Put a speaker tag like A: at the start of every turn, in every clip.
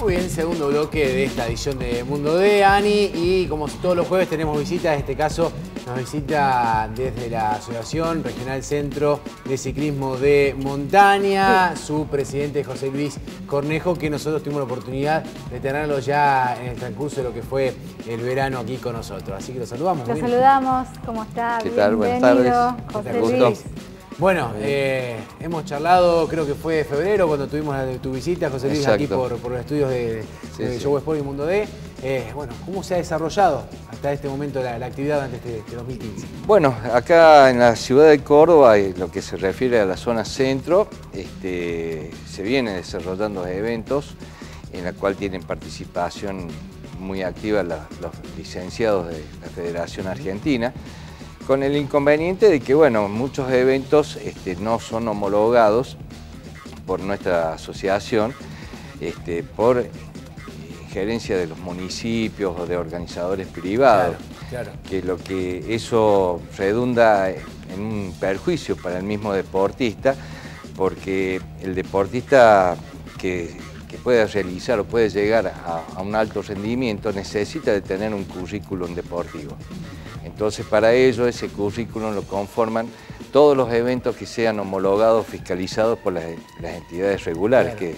A: Muy bien, segundo bloque de esta edición de Mundo de Ani y como todos los jueves tenemos visita, en este caso nos visita desde la Asociación Regional Centro de Ciclismo de Montaña, su presidente José Luis Cornejo, que nosotros tuvimos la oportunidad de tenerlo ya en el transcurso de lo que fue el verano aquí con nosotros. Así que lo saludamos.
B: Lo saludamos, ¿cómo está?
C: ¿Qué tal? Buenas tardes.
B: José Luis.
A: Bueno, eh, hemos charlado, creo que fue de febrero cuando tuvimos tu visita, José Luis, aquí por, los estudios de, Show Sport y Mundo D. Eh, bueno, ¿cómo se ha desarrollado hasta este momento la, actividad durante este, 2015? Este
C: bueno, acá en la ciudad de Córdoba, en lo que se refiere a la zona centro, este, se vienen desarrollando eventos en la cual tienen participación muy activa los licenciados de la Federación Argentina con el inconveniente de que, bueno, muchos eventos este, no son homologados por nuestra asociación, este, por gerencia de los municipios o de organizadores privados, que lo que eso redunda en un perjuicio para el mismo deportista, porque el deportista que, puede realizar o puede llegar a, a un alto rendimiento necesita de tener un currículum deportivo. Entonces para ello ese currículum lo conforman todos los eventos que sean homologados, fiscalizados por las, entidades regulares que,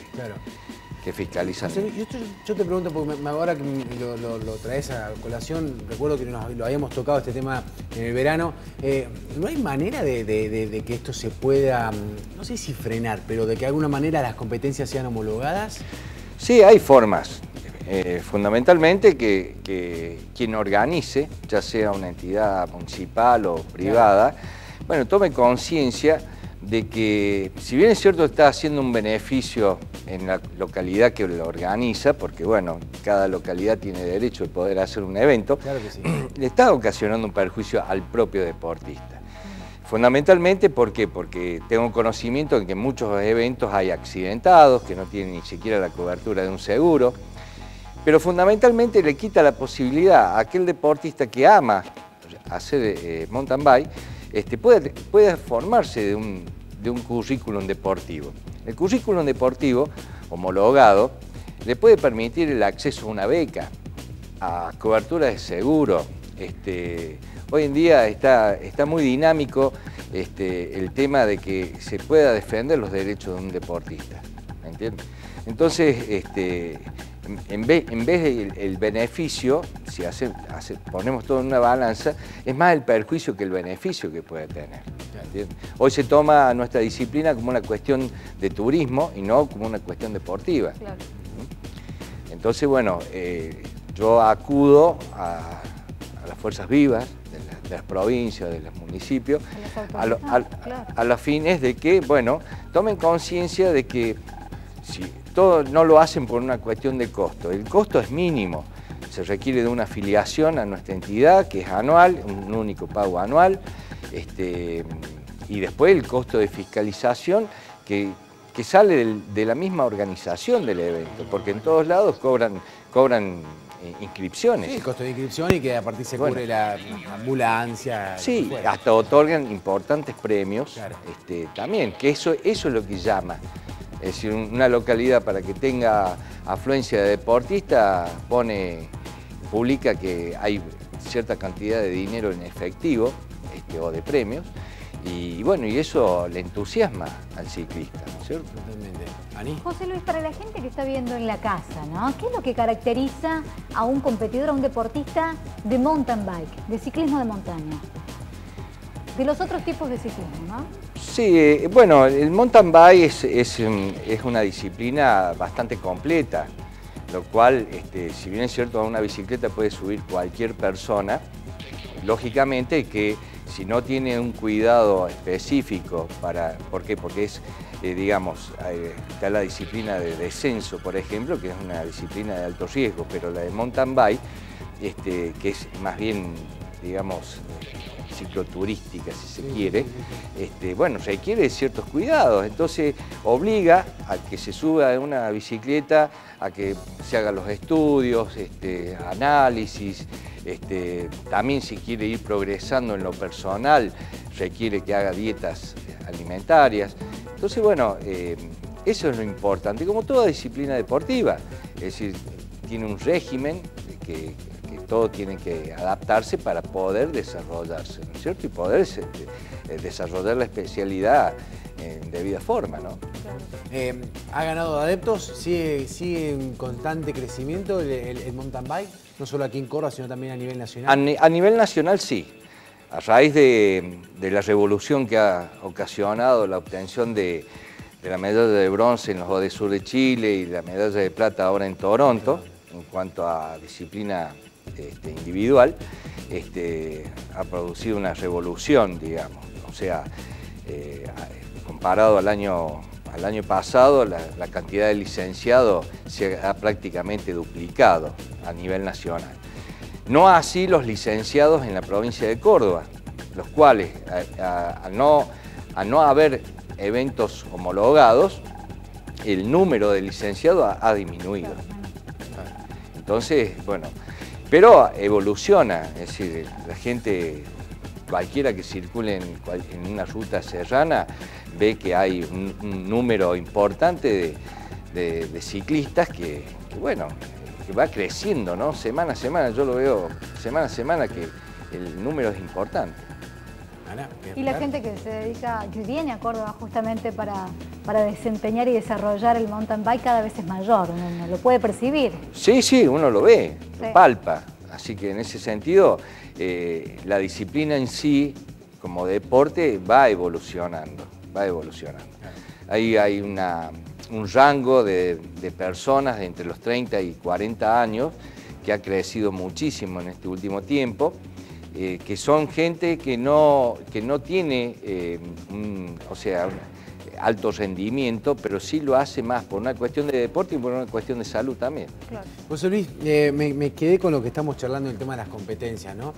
C: que fiscalizan.
A: yo, te pregunto, porque ahora que lo, traes a colación, recuerdo que lo habíamos tocado este tema en el verano, eh, ¿no hay manera de, que esto se pueda, mm, no sé si frenar, pero de que de alguna manera las competencias sean homologadas?
C: Sí, hay formas. Eh, fundamentalmente que, quien organice, ya sea una entidad municipal o privada, bueno, tome conciencia de que, si bien es cierto está haciendo un beneficio en la localidad que lo organiza, porque bueno, cada localidad tiene derecho de poder hacer un evento, le está ocasionando un perjuicio al propio deportista. Fundamentalmente, ¿por qué? Porque tengo conocimiento de que en muchos eventos hay accidentados, que no tienen ni siquiera la cobertura de un seguro, pero fundamentalmente le quita la posibilidad a aquel deportista que ama hacer eh, mountain bike, este, puede, formarse de un, currículum deportivo. El currículum deportivo homologado le puede permitir el acceso a una beca, a cobertura de seguro. Este, hoy en día está, muy dinámico este, el tema de que se pueda defender los derechos de un deportista. Entonces, este, en vez, en vez del beneficio, si ponemos todo en una balanza, es más el perjuicio que el beneficio que puede tener. Hoy se toma nuestra disciplina como una cuestión de turismo y no como una cuestión deportiva. Entonces, bueno, eh, yo acudo a, las fuerzas vivas de, las provincias, de los municipios, a, los fines de que, bueno, tomen conciencia de que si todo no lo hacen por una cuestión de costo. El costo es mínimo. Se requiere de una afiliación a nuestra entidad, que es anual, un único pago anual, este, y después el costo de fiscalización que, sale de la misma organización del evento, porque en todos lados cobran, cobran eh, inscripciones.
A: Sí, el costo de inscripción y que a partir se cubre la ambulancia.
C: Sí, hasta otorgan importantes premios este, también, que eso, eso es lo que llama. Es decir, una localidad para que tenga afluencia de deportistas pone, publica que hay cierta cantidad de dinero en efectivo este, o de premios y bueno, y eso le entusiasma al ciclista, ¿no es cierto?
B: Totalmente. José Luis, para la gente que está viendo en la casa, ¿no? ¿Qué es lo que caracteriza a un competidor, a un deportista de mountain bike, de ciclismo de montaña? De los otros tipos de ciclismo, ¿no?
C: Sí, bueno, el mountain bike es, una disciplina bastante completa, lo cual, este, si bien es cierto, a una bicicleta puede subir cualquier persona, lógicamente que si no tiene un cuidado específico para, ¿por qué? Porque es, eh, digamos, está la disciplina de descenso, por ejemplo, que es una disciplina de alto riesgo, pero la de mountain bike, este, que es más bien, digamos, cicloturística, si se quiere, este, bueno, requiere ciertos cuidados. Entonces obliga a que se suba en una bicicleta, a que se hagan los estudios, este, análisis, este, también si quiere ir progresando en lo personal, requiere que haga dietas alimentarias. Entonces, bueno, eh, Eso es lo importante, como toda disciplina deportiva. Es decir, tiene un régimen que, todo tiene que adaptarse para poder desarrollarse, ¿no es cierto? Y poder eh, desarrollar la especialidad en debida forma, ¿no?
A: Eh, ¿Ha ganado adeptos? ¿Sigue, en constante crecimiento el, mountain bike? No solo aquí en Córdoba, sino también a nivel nacional.
C: A, nivel nacional sí. A raíz de, la revolución que ha ocasionado la obtención de, la medalla de bronce en los Juegos Sur de Chile y la medalla de plata ahora en Toronto, en cuanto a disciplina este, individual, este, ha producido una revolución, digamos. O sea, eh, comparado al año, al año pasado, la, cantidad de licenciados se ha prácticamente duplicado a nivel nacional. No así los licenciados en la provincia de Córdoba, los cuales, al no, no haber eventos homologados, el número de licenciados ha disminuido. Entonces, bueno, pero evoluciona, es decir, la gente, cualquiera que circule en, una ruta serrana, ve que hay un, número importante de, ciclistas que, bueno, que va creciendo, ¿no? Semana a semana, yo lo veo semana a semana que el número es importante.
B: y la gente que se dedica, que viene a Córdoba justamente para, para desempeñar y desarrollar el mountain bike cada vez es mayor, uno lo puede percibir.
C: Sí, sí, uno lo ve, lo palpa. Así que en ese sentido, eh, la disciplina en sí, como deporte, va evolucionando, va evolucionando. Ahí hay un rango de, personas de entre los 30 y 40 años que ha crecido muchísimo en este último tiempo, eh, que son gente que no, que no tiene, eh, o sea, alto rendimiento, pero sí lo hace más por una cuestión de deporte y por una cuestión de salud también.
A: José Luis, eh, me, quedé con lo que estamos charlando el tema de las competencias, ¿no?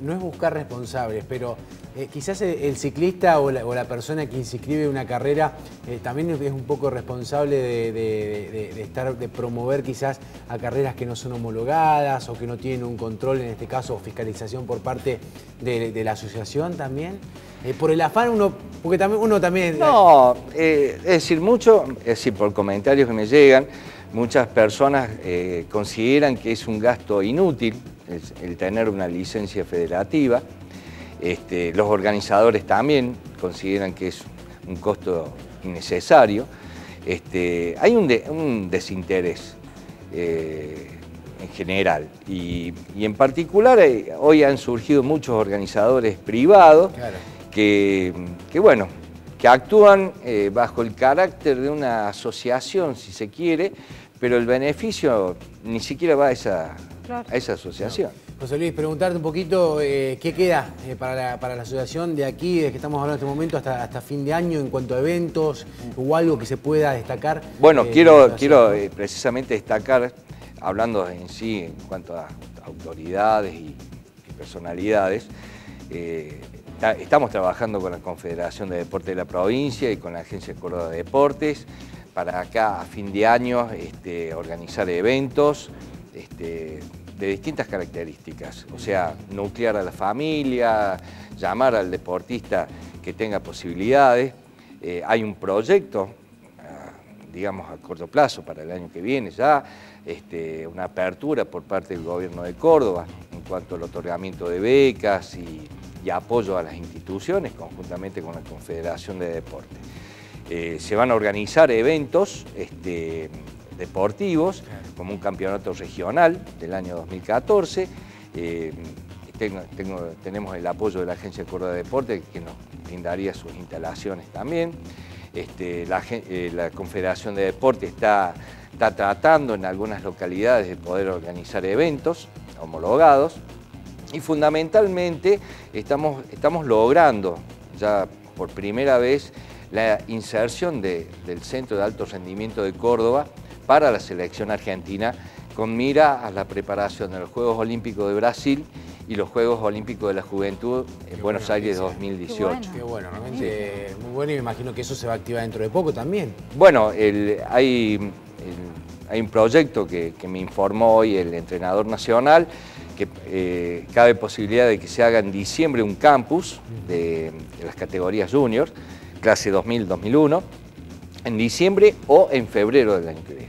A: No es buscar responsables, pero eh, quizás el, ciclista o la, persona que inscribe una carrera eh, también es un poco responsable de, estar, de promover quizás a carreras que no son homologadas o que no tienen un control, en este caso, o fiscalización por parte de la asociación también. Eh, por el afán uno, porque también uno también...
C: No, es decir, mucho, es decir, por comentarios que me llegan, muchas personas consideran que es un gasto inútil el, tener una licencia federativa. Este, los organizadores también consideran que es un costo innecesario. Este, hay un, desinterés en general y, en particular hoy han surgido muchos organizadores privados que, bueno, que actúan eh, bajo el carácter de una asociación, si se quiere, pero el beneficio ni siquiera va a esa, a esa asociación.
A: José Luis, preguntarte un poquito eh, qué queda eh, para, la, asociación de aquí, de que estamos hablando en este momento, hasta, hasta fin de año en cuanto a eventos o algo que se pueda destacar.
C: Bueno, quiero, quiero precisamente destacar, hablando en sí en cuanto a autoridades y, personalidades, estamos trabajando con la Confederación de Deportes de la provincia y con la Agencia de Córdoba de Deportes para acá a fin de año este, organizar eventos este, de distintas características, o sea, nuclear a la familia, llamar al deportista que tenga posibilidades. Eh, hay un proyecto, ah, digamos a corto plazo para el año que viene ya, este, una apertura por parte del gobierno de Córdoba en cuanto al otorgamiento de becas y apoyo a las instituciones conjuntamente con la Confederación de Deportes. Eh, se van a organizar eventos este, deportivos, como un campeonato regional del año 2014. Eh, tenemos el apoyo de la Agencia de Córdoba de Deportes, que nos brindaría sus instalaciones también. Este, eh, la, Confederación de Deportes está, está tratando en algunas localidades de poder organizar eventos homologados y fundamentalmente estamos, estamos logrando ya por primera vez la inserción del Centro de Alto Rendimiento de Córdoba para la selección argentina con mira a la preparación de los Juegos Olímpicos de Brasil y los Juegos Olímpicos de la Juventud en Buenos Aires 2018.
A: Qué bueno, realmente muy bueno y me imagino que eso se va a activar dentro de poco también.
C: Bueno, hay, hay un proyecto que, que me informó hoy el entrenador nacional que eh, cabe posibilidad de que se haga en diciembre un campus de, las categorías juniors, clase 2000-2001, en diciembre o en febrero del año que viene.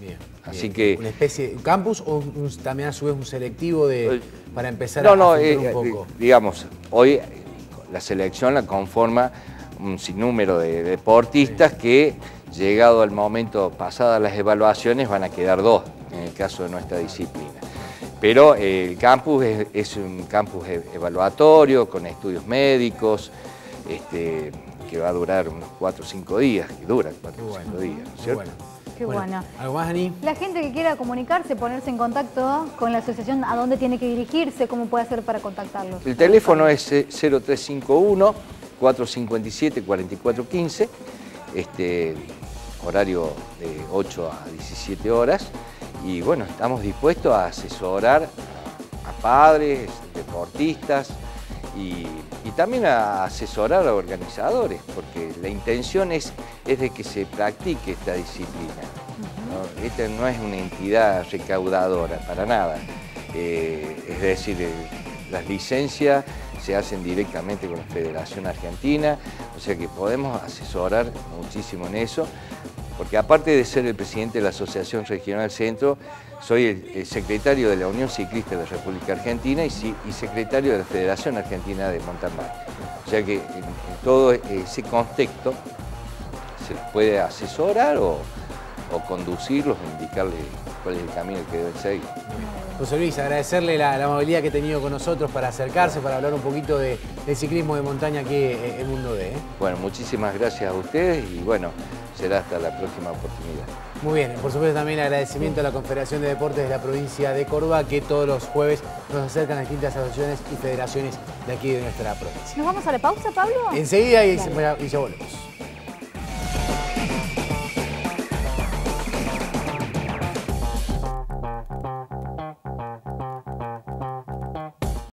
A: Bien.
C: Así
A: bien.
C: que-
A: ¿Una especie de campus o un- también a su vez un selectivo de,
C: Eh,
A: para empezar
C: No,
A: a,
C: no, eh,
A: un
C: eh,
A: poco?
C: digamos, hoy la selección la conforma un sinnúmero de deportistas que, llegado al momento, pasadas las evaluaciones, van a quedar dos, en el caso de nuestra disciplina. Pero eh, el campus es, es un campus e- evaluatorio, con estudios médicos, este, que va a durar unos cuatro o cinco días, que dura cuatro
A: Muy
C: o
A: bueno,
C: cinco días, ¿no es cierto?
A: bueno.
B: Qué bueno.
A: ¿Algo más, Ani?
B: La gente que quiera comunicarse, ponerse en contacto con la asociación, ¿a dónde tiene que dirigirse? ¿Cómo puede hacer para contactarlos?
C: El teléfono es eh, 0351-457-4415, este, horario de 8 a 17 horas. Y bueno, estamos dispuestos a asesorar a padres, deportistas y, y también a asesorar a organizadores, porque la intención es, es de que se practique esta disciplina. ¿no? Esta no es una entidad recaudadora, para nada. Eh, es decir, eh, las licencias se hacen directamente con la Federación Argentina, o sea que podemos asesorar muchísimo en eso, porque aparte de ser el presidente de la Asociación Regional Centro, soy el, el secretario de la Unión Ciclista de la República Argentina y, secretario de la Federación Argentina de Mountain Bike. O sea que en, en todo ese contexto se les puede asesorar o, o conducirlos, indicarles cuál es el camino que deben seguir.
A: José Luis, agradecerle la, la amabilidad que ha tenido con nosotros para acercarse, para hablar un poquito de, del ciclismo de montaña aquí en Mundo D. ¿eh?
C: Bueno, muchísimas gracias a ustedes y bueno, será hasta la próxima oportunidad.
A: Muy bien, por supuesto también agradecimiento a la Confederación de Deportes de la provincia de Córdoba que todos los jueves nos acercan a distintas asociaciones y federaciones de aquí de nuestra provincia.
B: ¿Nos vamos a la pausa, Pablo?
A: Enseguida y, y ya volvemos.